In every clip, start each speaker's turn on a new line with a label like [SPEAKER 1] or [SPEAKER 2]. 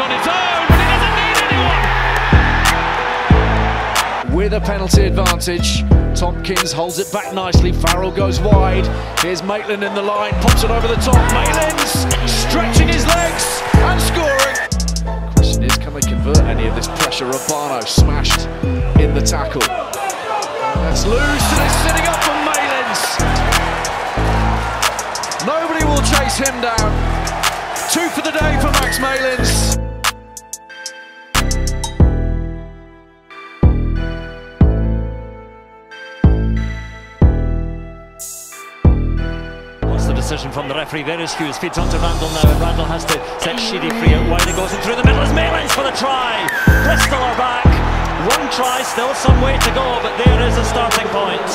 [SPEAKER 1] on its own, but it doesn't need anyone. With a penalty advantage, Tompkins holds it back nicely. Farrell goes wide. Here's Maitland in the line, pops it over the top. Maitland's stretching his legs and scoring. Question is, can they convert any of this pressure? Urbano smashed in the tackle. That's loose and it's sitting up for Maitlands. Nobody will chase him down. Two for the day for Max
[SPEAKER 2] Malins. Decision from the referee? Very Hughes feeds onto Randall now, and Randall has to set Sheedy free out wide. It goes in through the middle. It's Malins for the try. Bristol are back. One try, still some way to go, but there is a starting point.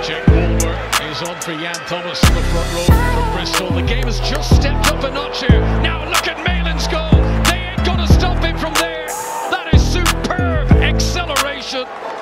[SPEAKER 3] Jack Woolver is on for Jan Thomas in the front row for Bristol. The game has just stepped up a notch here. Now look at Malin's goal. They ain't gonna stop him from there. Acceleration.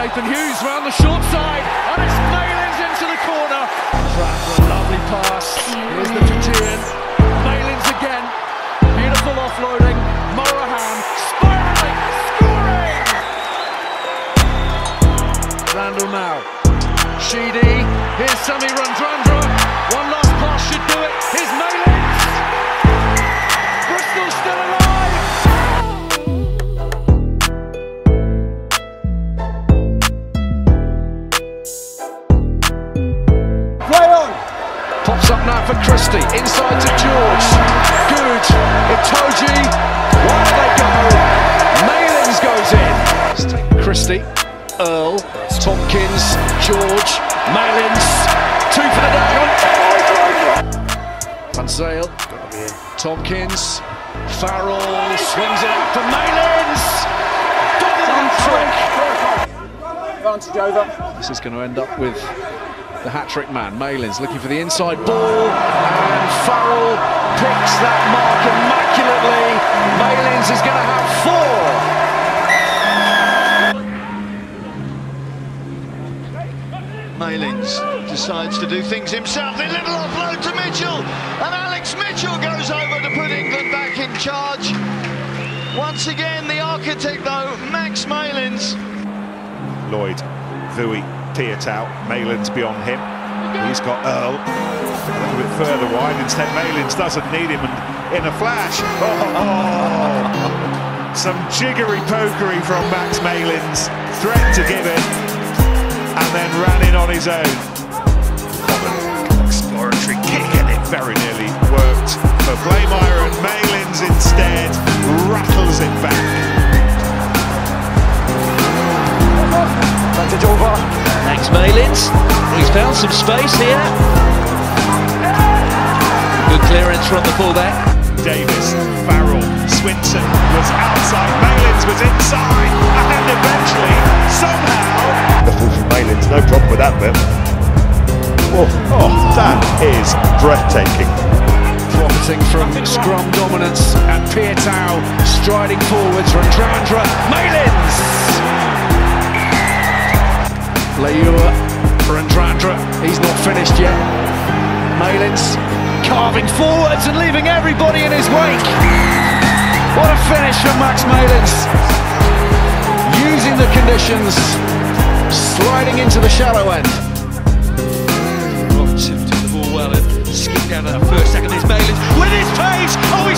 [SPEAKER 1] Nathan Hughes round the short side, and it's Malins into the corner. Track for a lovely pass. Here's the Fijian. Malins again. Beautiful offloading. Morahan spiraling, scoring! Randall now. Sheedy, here's Semi Radradra. One last pass should do it. Here's Malins. Bristol still for Christie. Inside to George. Good. Itoje. Where do they go? Malins goes in. Christie. Earl. Tompkins. George. Malins. Two for the day. Van Zyl. Tompkins. Farrell swings it out for Malins. Double trick.
[SPEAKER 4] Advantage over.
[SPEAKER 1] This is going to end up with the hat-trick man, Malins looking for the inside ball, and Farrell picks that mark immaculately. Malins is going to have four.
[SPEAKER 5] Malins decides to do things himself. The little offload to Mitchell, and Alex Mitchell goes over to put England back in charge. Once again, the architect, though, Max Malins.
[SPEAKER 6] Lloyd, Vui, Piatau, Malins beyond him. He's got Earl a little bit further wide. Instead, Malins doesn't need him, and in a flash, oh, oh. some jiggery pokery from Max Malins. Threat to give it, and then ran in on his own. Exploratory kick, and it very nearly worked for Blaymire, and Malins instead
[SPEAKER 2] Max Malins. He's found some space here. Good clearance from the fullback.
[SPEAKER 6] Davis, Farrell, Swinton was outside, Malins was inside, and eventually, somehow, the full from Malins, no problem with that bit. Oh, oh, that is breathtaking.
[SPEAKER 1] Profiting from scrum dominance and Piutau striding forwards from Radradra. Malins! Leua Radradra, he's not finished yet. Malins carving forwards and leaving everybody in his wake. What a finish from Max Malins. Using the conditions, sliding into the shallow end.
[SPEAKER 3] Robinson took the ball well and skipped down at the first second. There's Malins with his pace. Oh, he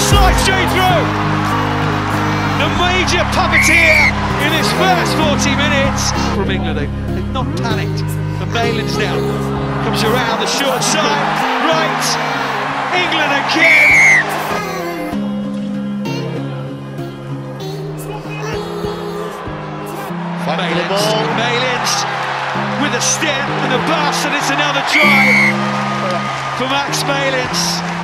[SPEAKER 3] major puppeteer in his first 40 minutes from England. They, they've not panicked. And Malins now comes around the short side. Right. England again. Malins, Malins with a step and a bust, and it's another try for Max Malins.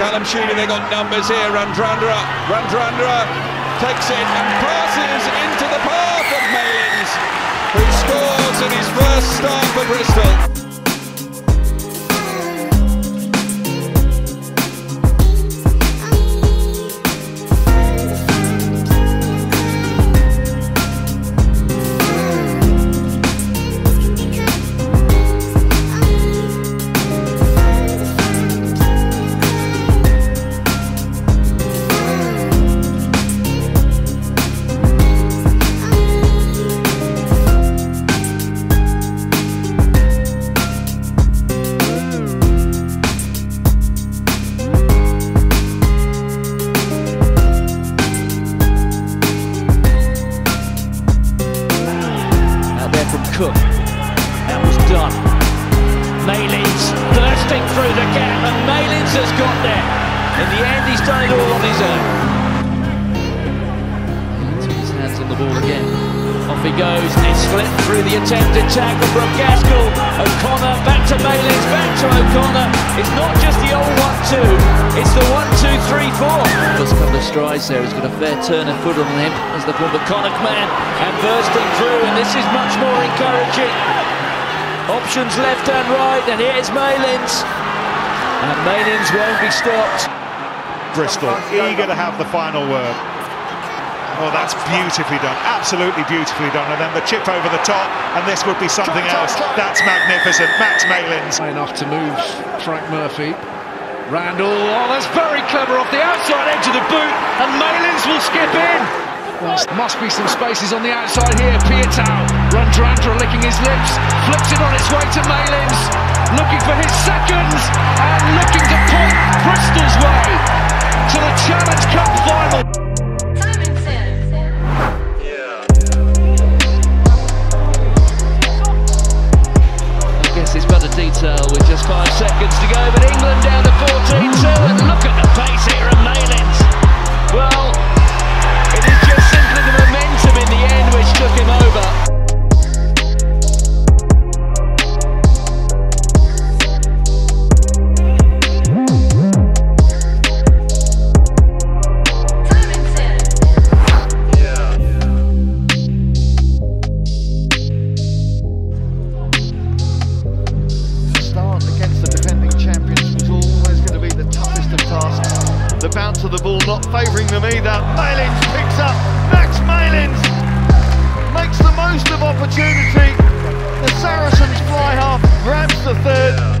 [SPEAKER 3] I'm shooting. They got numbers here. Radradra, Radradra takes it and passes into the path of Malins, who scores in his first start for Bristol.
[SPEAKER 2] And Malins has got there. In the end, he's done it all on his own. Into his hands on the ball again. Off he goes. It's flipped through the attempted tackle from Gaskell. O'Connor back to Malins, back to O'Connor. It's not just the old one-two, it's the one-two-three-four. First couple of strides there. He's got a fair turn of foot on him as the former Connacht man and bursting through, and this is much more encouraging. Options left and right, and here's Malins. And Malins won't be stopped.
[SPEAKER 6] Bristol eager to have the final word. Oh, that's beautifully done, absolutely beautifully done. And then the chip over the top, and this would be something else. That's magnificent. Max Malins.
[SPEAKER 1] Enough to move Frank Murphy. Randall, oh, that's very clever off the outside edge of the boot, and Malins will skip in. Well, must be some spaces on the outside here. Piutau, Radradra licking his lips, flips it on its way to Malins, looking for his seconds, and looking to point Bristol's way to the Challenge Cup final.
[SPEAKER 2] I guess it's a detail with just five seconds to go, but England the
[SPEAKER 5] third.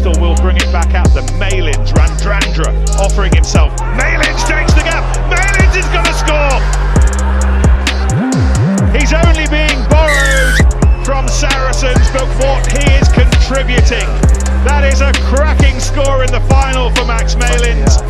[SPEAKER 6] Bristol will bring it back out. The Malins, Radradra offering himself. Malins takes the gap. Malins is going to score. He's only being borrowed from Saracens, but what he is contributing. That is a cracking score in the final for Max Malins.